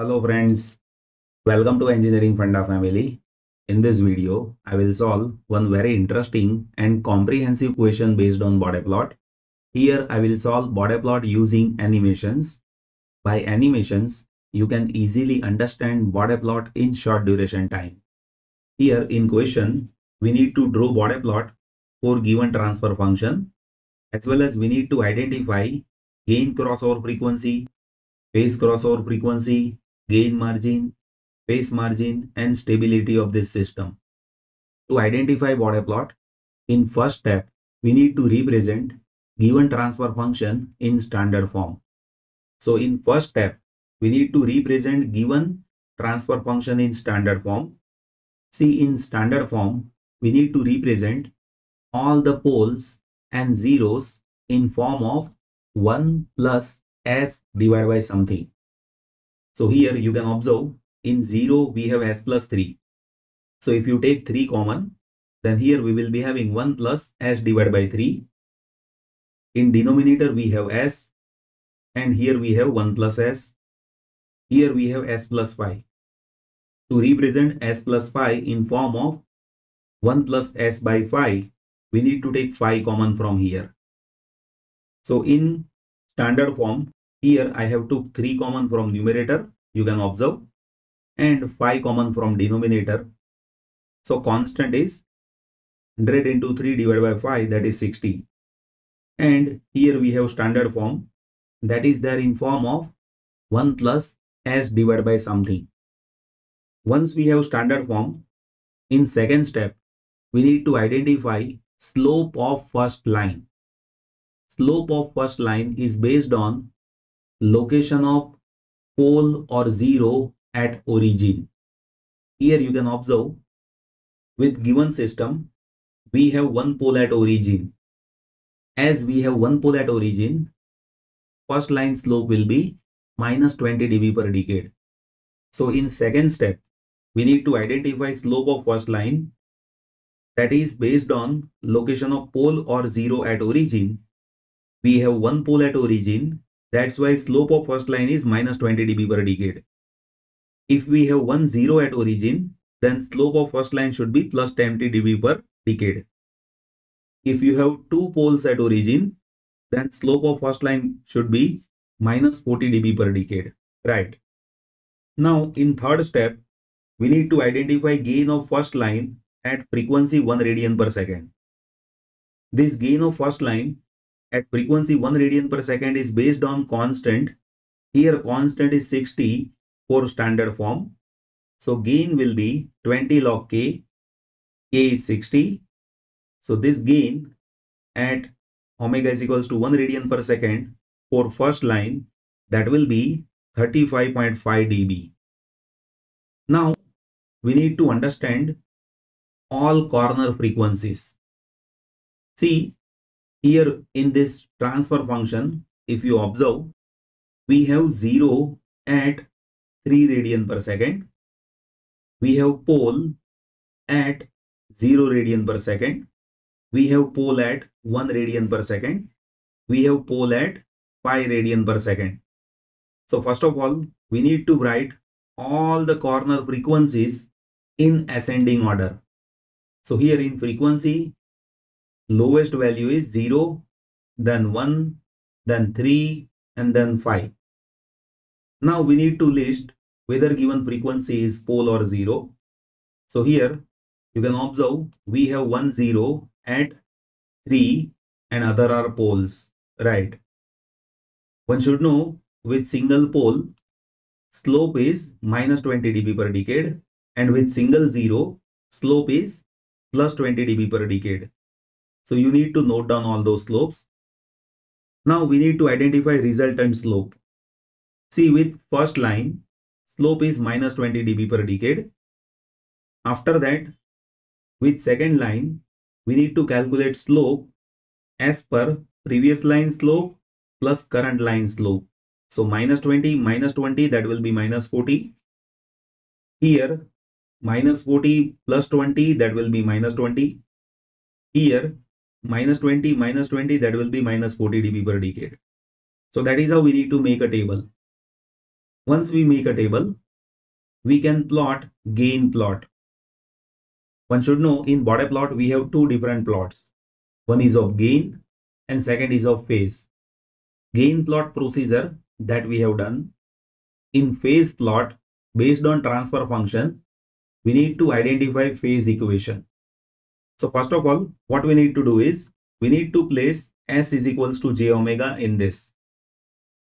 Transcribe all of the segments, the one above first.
Hello friends, welcome to Engineering Funda family. In this video, I will solve one very interesting and comprehensive question based on Bode plot. Here I will solve Bode plot using animations. By animations, you can easily understand Bode plot in short duration time. Here in question, we need to draw Bode plot for given transfer function as well as we need to identify gain crossover frequency, phase crossover frequency, gain margin, phase margin and stability of this system. To identify Bode plot, in first step, we need to represent given transfer function in standard form. So in first step, we need to represent given transfer function in standard form. See in standard form, we need to represent all the poles and zeros in form of 1 plus s divided by something. So here you can observe in 0 we have s plus 3. So if you take 3 common then here we will be having 1 plus s divided by 3. In denominator we have s and here we have 1 plus s. Here we have s plus 5. To represent s plus 5 in form of 1 plus s by 5 we need to take 5 common from here. So in standard form, here I have took 3 common from numerator, you can observe, and 5 common from denominator. So constant is 100 into 3 divided by 5, that is 60. And here we have standard form, that is there in form of 1 plus s divided by something. Once we have standard form, in second step, we need to identify slope of first line. Slope of first line is based on location of pole or zero at origin. Here you can observe with given system, we have one pole at origin. As we have one pole at origin, first line slope will be minus 20 dB per decade. So in second step, we need to identify slope of first line that is based on location of pole or zero at origin. We have one pole at origin. That's why slope of first line is minus 20 dB per decade. If we have one zero at origin, then slope of first line should be plus 20 dB per decade. If you have two poles at origin, then slope of first line should be minus 40 dB per decade. Right. Now in third step, we need to identify gain of first line at frequency 1 radian per second. This gain of first line at frequency 1 radian per second is based on constant. Here constant is 60 for standard form. So gain will be 20 log k, k is 60. So this gain at omega is equals to 1 radian per second for first line that will be 35.5 dB. Now we need to understand all corner frequencies. See here in this transfer function, if you observe, we have 0 at 3 radian per second. We have pole at 0 radian per second. We have pole at 1 radian per second. We have pole at 5 radian per second. So first of all, we need to write all the corner frequencies in ascending order. So here in frequency, lowest value is 0, then 1, then 3, and then 5. Now we need to list whether given frequency is pole or 0. So here you can observe we have one 0 at 3 and other are poles, right? One should know with single pole, slope is minus 20 dB per decade and with single 0, slope is plus 20 dB per decade. So you need to note down all those slopes. Now we need to identify resultant slope. See with first line, slope is minus 20 dB per decade. After that, with second line, we need to calculate slope as per previous line slope plus current line slope. So minus 20 minus 20 that will be minus 40. Here minus 40 plus 20 that will be minus 20 here minus 20 minus 20 that will be minus 40 dB per decade so that is how we need to make a table Once we make a table, we can plot gain plot. One should know in Bode plot we have two different plots. One is of gain and second is of phase. Gain plot procedure that we have done. In phase plot based on transfer function, we need to identify phase equation. So first of all, what we need to do is we need to place s is equals to j omega in this.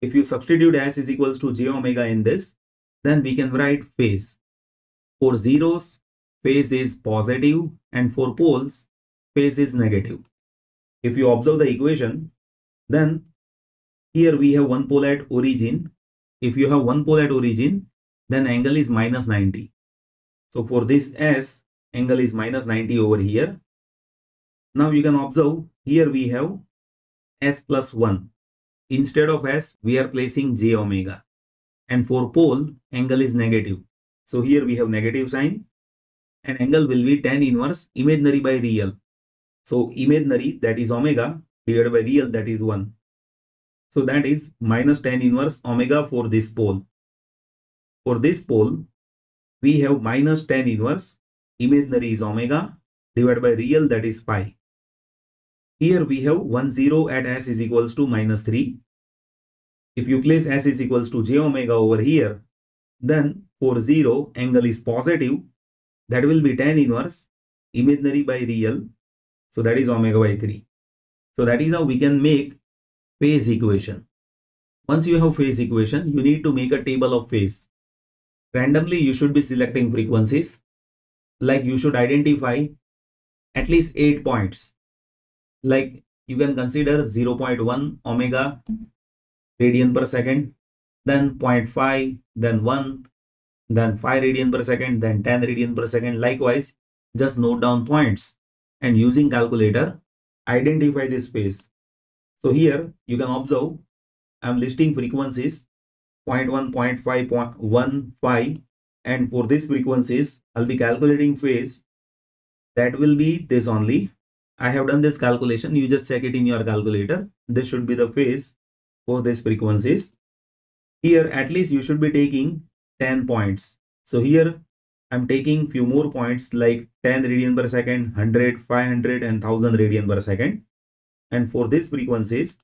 If you substitute s is equals to j omega in this, then we can write phase. For zeros, phase is positive and for poles, phase is negative. If you observe the equation, then here we have one pole at origin. If you have one pole at origin, then angle is minus 90. So for this S, angle is minus 90 over here. Now you can observe here we have S plus 1. Instead of S, we are placing j omega. And for pole, angle is negative. So here we have negative sign and angle will be tan inverse imaginary by real. So imaginary that is omega divided by real that is 1. So that is minus tan inverse omega for this pole. For this pole, we have minus tan inverse imaginary is omega divided by real that is pi. Here we have 1 0 at s is equals to minus 3. If you place s is equals to j omega over here, then for 0 angle is positive. That will be tan inverse imaginary by real. So that is omega by 3. So that is how we can make phase equation. Once you have phase equation, you need to make a table of phase randomly you should be selecting frequencies like you should identify at least 8 points. Like you can consider 0.1 omega radian per second then 0.5 then 1 then 5 radian per second then 10 radian per second. Likewise just note down points and using calculator identify this phase so here you can observe i'm listing frequencies 0.1, 0.5, 0.15 and for these frequencies I'll be calculating phase. That will be this only. I have done this calculation. You just check it in your calculator. This should be the phase for these frequencies. Here at least you should be taking 10 points. So here I'm taking few more points like 10 radian per second 100 500 and 1000 radian per second. And for these frequencies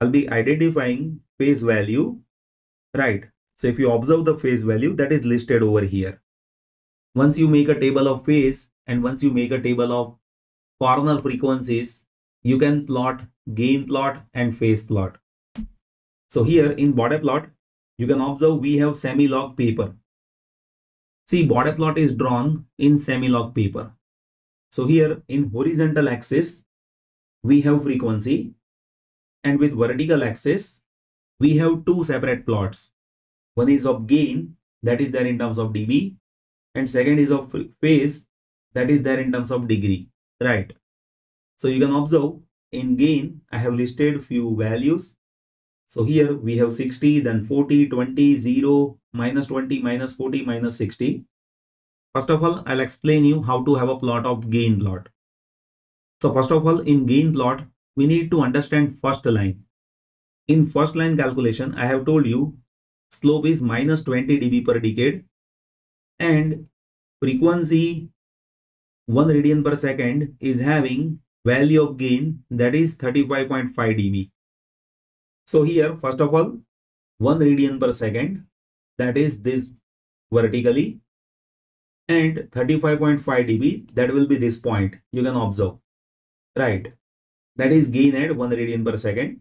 I'll be identifying phase value right? So if you observe the phase value that is listed over here. Once you make a table of phase and once you make a table of corner frequencies, you can plot gain plot and phase plot. So here in Bode plot, you can observe we have semi-log paper. See Bode plot is drawn in semi-log paper. So here in horizontal axis, we have frequency and with vertical axis, we have two separate plots. One is of gain that is there in terms of dB and second is of phase that is there in terms of degree, right? So you can observe in gain, I have listed few values. So here we have 60, then 40, 20, 0, minus 20, minus 40, minus 60. First of all, I'll explain you how to have a plot of gain plot. So first of all, in gain plot, we need to understand first line. In first line calculation, I have told you slope is minus 20 dB per decade and frequency 1 radian per second is having value of gain that is 35.5 dB. So here first of all 1 radian per second that is this vertically and 35.5 dB that will be this point you can observe right that is gain at 1 radian per second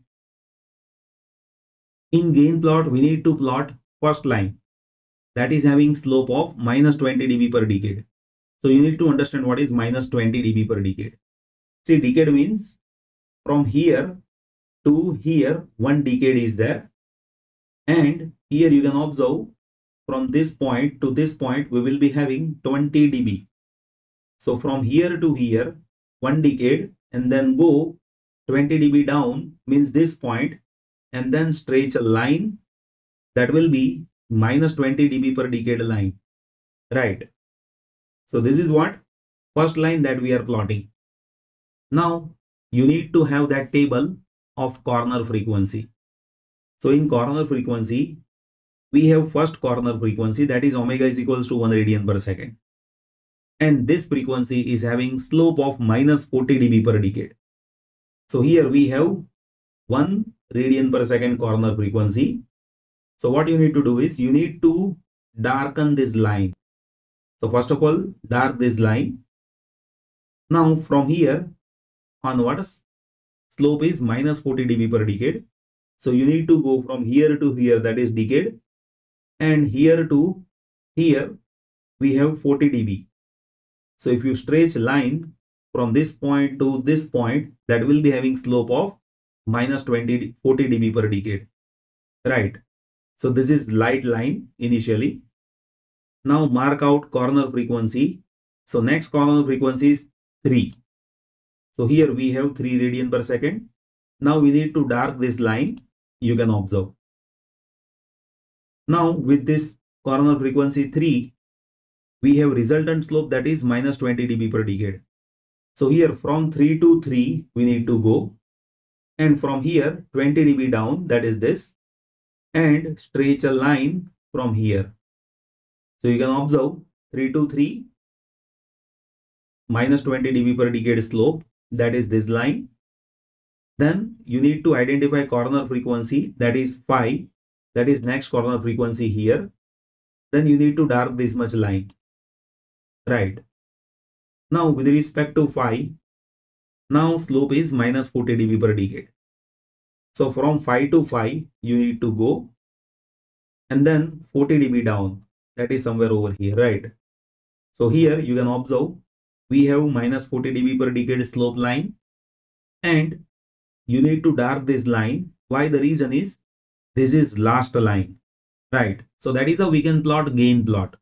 in gain plot, we need to plot first line that is having slope of minus 20 dB per decade. So you need to understand what is minus 20 dB per decade. See, decade means from here to here, one decade is there. And here you can observe from this point to this point, we will be having 20 dB. So from here to here, one decade and then go 20 dB down means this point and then stretch a line that will be minus 20 dB per decade line, right? So this is what first line that we are plotting. Now you need to have that table of corner frequency. So in corner frequency, we have first corner frequency that is omega is equals to 1 radian per second. And this frequency is having slope of minus 40 dB per decade. So here we have 1 radian per second corner frequency. So what you need to do is you need to darken this line. So first of all, dark this line. Now from here onwards, slope is minus 40 dB per decade. So you need to go from here to here that is decade and here to here we have 40 dB. So if you stretch line from this point to this point that will be having slope of minus 20 40 dB per decade right? So this is light line initially. Now mark out corner frequency. So next corner frequency is 3 so here we have 3 radian per second. Now we need to dark this line. You can observe. Now with this corner frequency 3, we have resultant slope that is minus 20 dB per decade. So here from 3 to 3 we need to go and from here 20 dB down that is this. And stretch a line from here. So you can observe 3 to 3 minus 20 dB per decade slope. That is this line. Then you need to identify corner frequency that is phi. That is next corner frequency here. Then you need to dark this much line. Right. Now with respect to phi now slope is minus 40 dB per decade. So from 5 to 5, you need to go. And then 40 dB down that is somewhere over here right? So here you can observe we have minus 40 dB per decade slope line. And you need to dark this line. Why? The reason is this is last line right? So that is we can plot gain plot.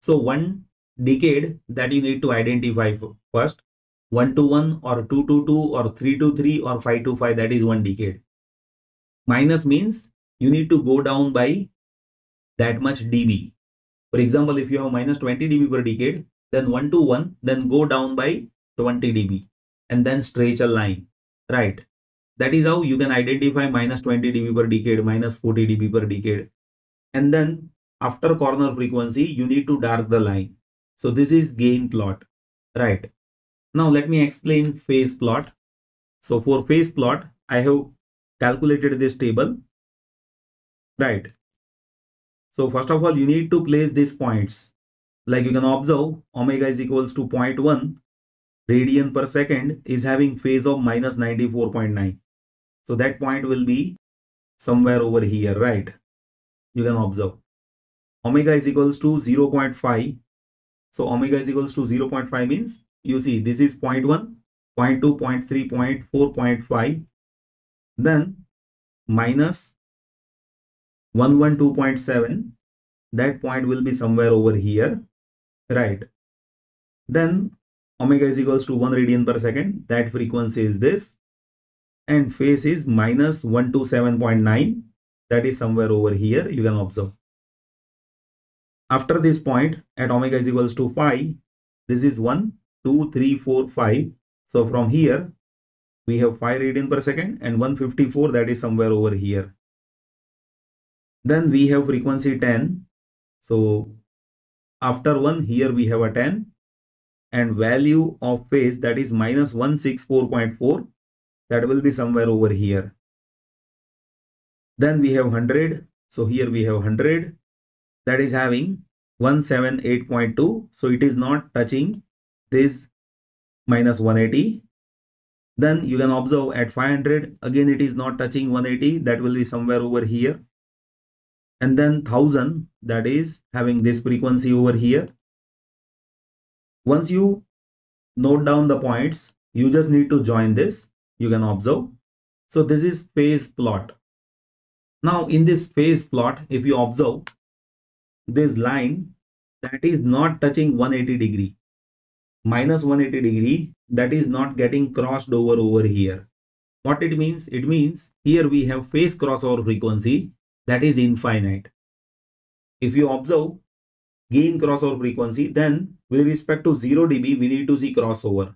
So one decade that you need to identify first 1 to 1 or 2 to 2 or 3 to 3 or 5 to 5 that is one decade minus means you need to go down by that much dB for example if you have minus 20 dB per decade then 1 to 1 then go down by 20 dB and then stretch a line right that is how you can identify minus 20 dB per decade, minus 40 dB per decade. And then after corner frequency, you need to dark the line. So this is gain plot, right? Now let me explain phase plot. So for phase plot, I have calculated this table, right? So first of all, you need to place these points. Like you can observe, omega is equals to 0.1 radian per second is having phase of minus 94.9. So that point will be somewhere over here, right? You can observe. Omega is equals to 0 0.5. So omega is equals to 0 0.5 means you see this is 0 0.1, 0 0.2, 0 0.3, 0 0.4, 0.5. Then minus 112.7. That point will be somewhere over here, right? Then omega is equals to 1 radian per second. That frequency is this and phase is minus 127.9 that is somewhere over here you can observe after this point at omega is equals to 5 this is 1 2 3 4 5 so from here we have 5 radian per second and 154 that is somewhere over here. Then we have frequency 10 so after 1 here we have a 10 and value of phase that is minus 164.4 that will be somewhere over here. Then we have 100 so here we have 100 that is having 178.2 so it is not touching this minus 180 then you can observe at 500 again it is not touching 180 that will be somewhere over here and then 1000 that is having this frequency over here once you note down the points you just need to join this you can observe. So this is phase plot. Now in this phase plot, if you observe this line that is not touching 180 degree, minus 180 degree, that is not getting crossed over over here. What it means? It means here we have phase crossover frequency that is infinite. If you observe gain crossover frequency, then with respect to 0 dB, we need to see crossover.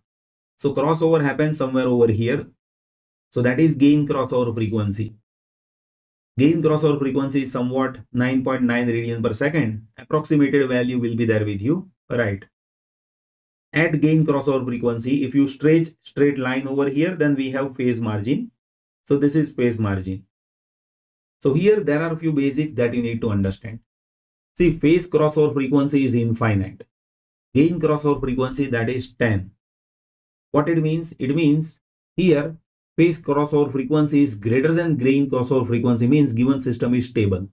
So crossover happens somewhere over here. So that is gain crossover frequency. gain crossover frequency is somewhat 9.9 radian per second. Approximated value will be there with you, right? At gain crossover frequency, if you stretch straight line over here, then we have phase margin. So this is phase margin. So here there are a few basics that you need to understand. See, phase crossover frequency is infinite. Gain crossover frequency that is 10. What it means? It means here phase crossover frequency is greater than gain crossover frequency means given system is stable.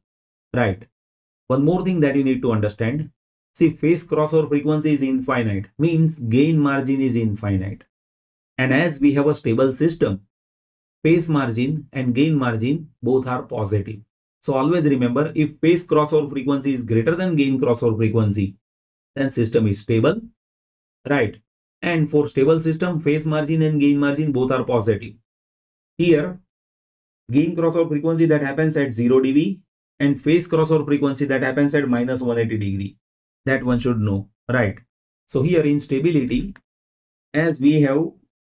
Right. One more thing that you need to understand. See, phase crossover frequency is infinite means gain margin is infinite. And as we have a stable system, phase margin and gain margin both are positive. So always remember if phase crossover frequency is greater than gain crossover frequency, then system is stable, right? And for stable system, phase margin and gain margin both are positive. Here, gain crossover frequency that happens at 0 dB and phase crossover frequency that happens at minus 180 degree. That one should know, right? So here in stability, as we have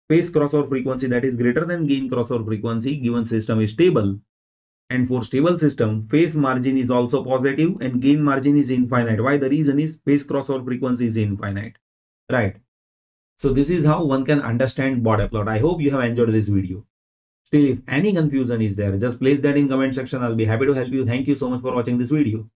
phase crossover frequency that is greater than gain crossover frequency, given system is stable, and for stable system, phase margin is also positive and gain margin is infinite. Why? The reason is phase crossover frequency is infinite. Right. So this is how one can understand Bode plot. I hope you have enjoyed this video. Still, if any confusion is there, just place that in comment section. I'll be happy to help you. Thank you so much for watching this video.